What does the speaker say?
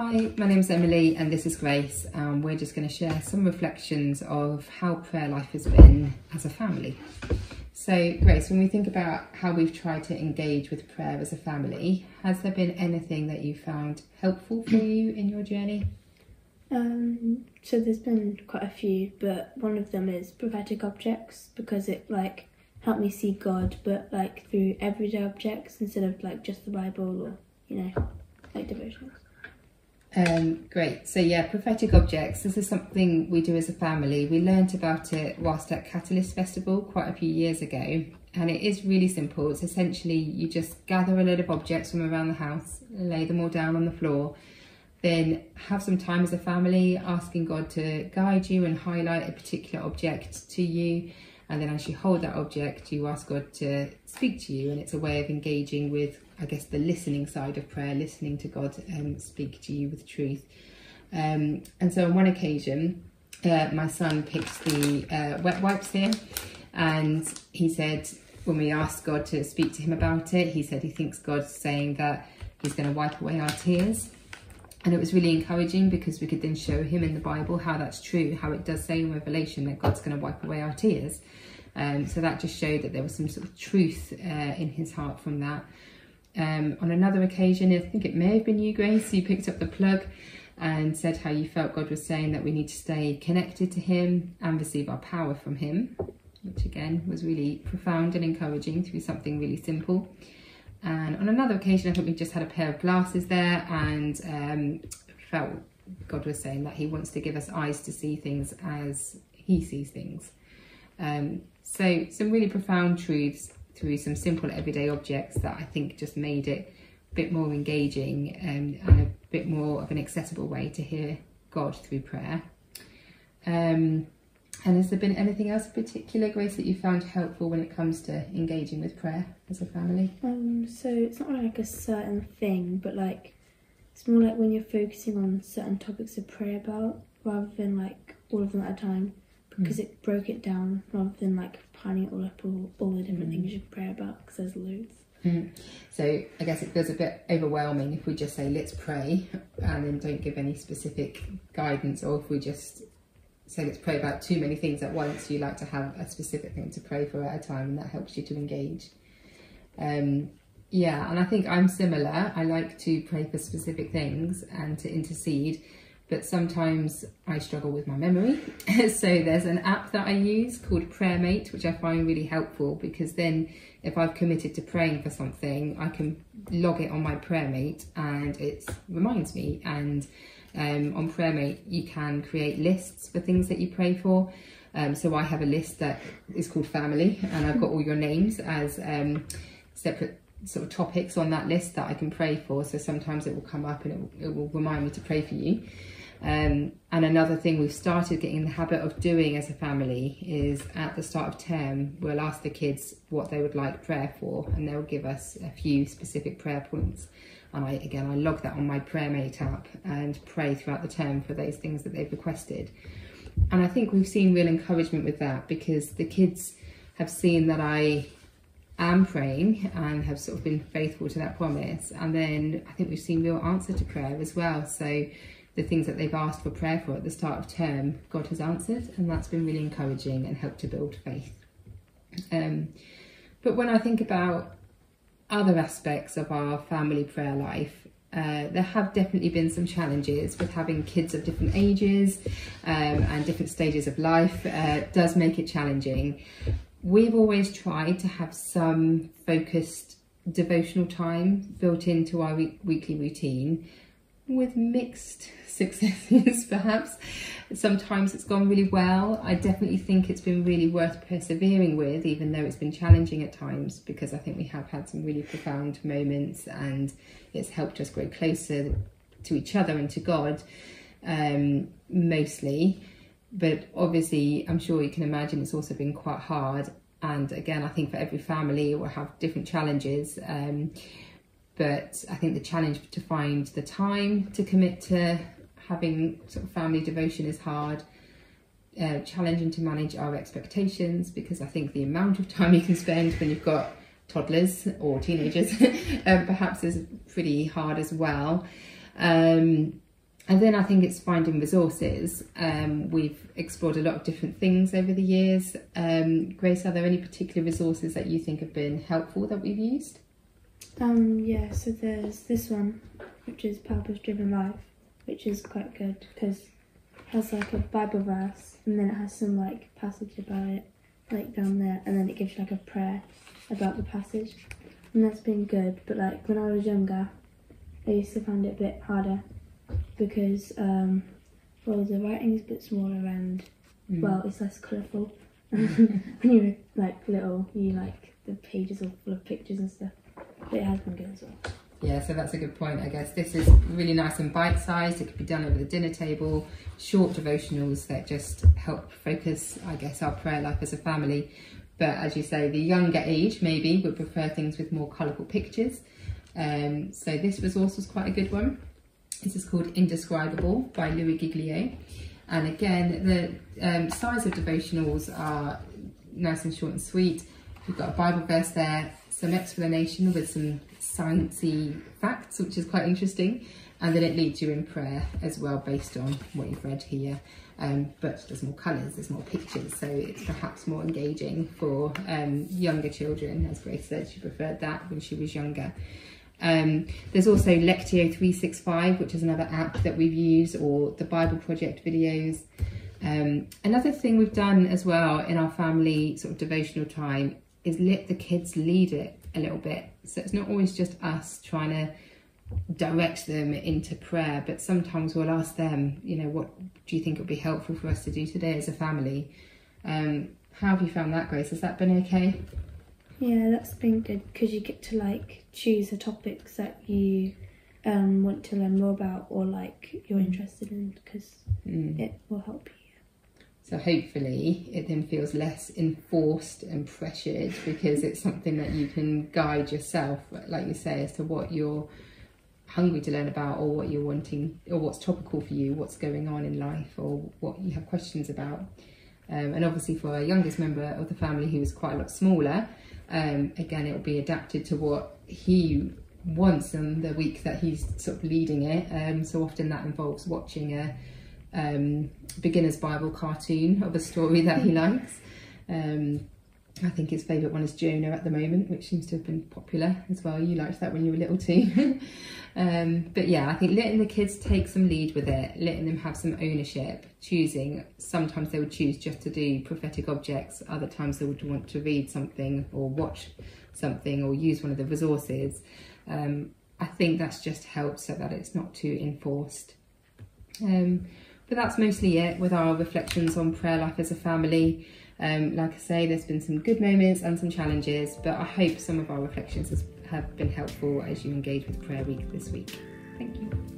Hi, my name's Emily and this is Grace. We're just going to share some reflections of how prayer life has been as a family. So, Grace, when we think about how we've tried to engage with prayer as a family, has there been anything that you found helpful for you in your journey? Um, so there's been quite a few, but one of them is prophetic objects because it like helped me see God, but like through everyday objects instead of like just the Bible or you know like devotionals. Um, great. So yeah, prophetic objects. This is something we do as a family. We learnt about it whilst at Catalyst Festival quite a few years ago, and it is really simple. It's essentially you just gather a load of objects from around the house, lay them all down on the floor, then have some time as a family asking God to guide you and highlight a particular object to you. And then as you hold that object, you ask God to speak to you, and it's a way of engaging with I guess, the listening side of prayer, listening to God um, speak to you with truth. Um, and so on one occasion, uh, my son picked the uh, wet wipes here, and he said, when we asked God to speak to him about it, he said he thinks God's saying that he's going to wipe away our tears. And it was really encouraging because we could then show him in the Bible how that's true, how it does say in Revelation that God's going to wipe away our tears. Um, so that just showed that there was some sort of truth uh, in his heart from that. Um, on another occasion, I think it may have been you, Grace, you picked up the plug and said how you felt God was saying that we need to stay connected to Him and receive our power from Him, which again was really profound and encouraging through something really simple. And on another occasion, I think we just had a pair of glasses there and um, felt God was saying that He wants to give us eyes to see things as He sees things. Um, so, some really profound truths through some simple everyday objects that I think just made it a bit more engaging and, and a bit more of an accessible way to hear God through prayer. Um, and has there been anything else in particular, Grace, that you found helpful when it comes to engaging with prayer as a family? Um, so it's not like a certain thing, but like it's more like when you're focusing on certain topics to pray about rather than like all of them at a time because mm. it broke it down rather than like piling it all up all, all the different mm. things you can pray about because there's loads. Mm. So I guess it feels a bit overwhelming if we just say let's pray and then don't give any specific guidance, or if we just say let's pray about too many things at once. You like to have a specific thing to pray for at a time, and that helps you to engage. Um, yeah, and I think I'm similar. I like to pray for specific things and to intercede but sometimes I struggle with my memory. so there's an app that I use called PrayerMate, which I find really helpful because then if I've committed to praying for something, I can log it on my PrayerMate and it reminds me. And um, on PrayerMate, you can create lists for things that you pray for. Um, so I have a list that is called family and I've got all your names as um, separate sort of topics on that list that I can pray for. So sometimes it will come up and it will, it will remind me to pray for you. Um, and another thing we've started getting the habit of doing as a family is at the start of term, we'll ask the kids what they would like prayer for, and they'll give us a few specific prayer points. And I, again, I log that on my PrayerMate app and pray throughout the term for those things that they've requested. And I think we've seen real encouragement with that because the kids have seen that I am praying and have sort of been faithful to that promise. And then I think we've seen real answer to prayer as well. So the things that they've asked for prayer for at the start of term, God has answered, and that's been really encouraging and helped to build faith. Um, but when I think about other aspects of our family prayer life, uh, there have definitely been some challenges with having kids of different ages um, and different stages of life. Uh, does make it challenging. We've always tried to have some focused devotional time built into our weekly routine with mixed successes perhaps. Sometimes it's gone really well. I definitely think it's been really worth persevering with, even though it's been challenging at times, because I think we have had some really profound moments and it's helped us grow closer to each other and to God um, mostly. But obviously, I'm sure you can imagine it's also been quite hard. And again, I think for every family, it will have different challenges. Um, but I think the challenge to find the time to commit to having sort of family devotion is hard. Uh, challenging to manage our expectations because I think the amount of time you can spend when you've got toddlers or teenagers um, perhaps is pretty hard as well. Um, and then I think it's finding resources. Um, we've explored a lot of different things over the years. Um, Grace, are there any particular resources that you think have been helpful that we've used? Um, yeah, so there's this one, which is Purpose Driven Life, which is quite good because it has like a Bible verse and then it has some like passage about it, like down there, and then it gives you like a prayer about the passage. And that's been good, but like when I was younger, I used to find it a bit harder because um, well the writing's a bit smaller and Mm. well it's less colourful. when you're like little, you like the pages are full of pictures and stuff. But it has been good as well. Yeah, so that's a good point, I guess. This is really nice and bite sized. It could be done over the dinner table, short devotionals that just help focus, I guess, our prayer life as a family. But as you say, the younger age maybe would prefer things with more colourful pictures. Um, so this resource was quite a good one. This is called Indescribable by Louie Giglio. And again, the um, size of devotionals are nice and short and sweet. We've got a Bible verse there, some explanation with some sciencey facts, which is quite interesting. And then it leads you in prayer as well, based on what you've read here. Um, but there's more colours, there's more pictures, so it's perhaps more engaging for um, younger children. As Grace said, she preferred that when she was younger. Um, there's also Lectio 365, which is another app that we've used, or the Bible Project videos. Um, another thing we've done as well in our family sort of devotional time is let the kids lead it a little bit. So it's not always just us trying to direct them into prayer, but sometimes we'll ask them, you know, what do you think would be helpful for us to do today as a family? Um, how have you found that, Grace? Has that been okay? Yeah, that's been good because you get to like choose the topics that you um, want to learn more about or like you're interested in because Mm. it will help you. So hopefully it then feels less enforced and pressured because it's something that you can guide yourself, like you say, as to what you're hungry to learn about or what you're wanting or what's topical for you, what's going on in life or what you have questions about. Um, and obviously for our youngest member of the family who is quite a lot smaller, um, again it will be adapted to what he wants and the week that he's sort of leading it. Um, so often that involves watching a um, beginner's Bible cartoon of a story that he likes. Um, I think his favourite one is Jonah at the moment, which seems to have been popular as well. You liked that when you were little too. um, but yeah, I think letting the kids take some lead with it, letting them have some ownership, choosing. Sometimes they would choose just to do prophetic objects, other times they would want to read something or watch something or use one of the resources. Um, I think that's just helped so that it's not too enforced. Um, but that's mostly it with our reflections on prayer life as a family. Um, like I say, there's been some good moments and some challenges, but I hope some of our reflections has, have been helpful as you engage with Prayer Week this week. Thank you.